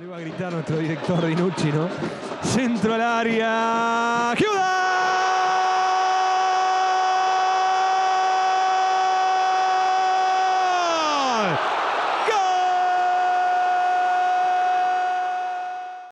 Le va a gritar nuestro director Dinucci, ¿no? Centro al área.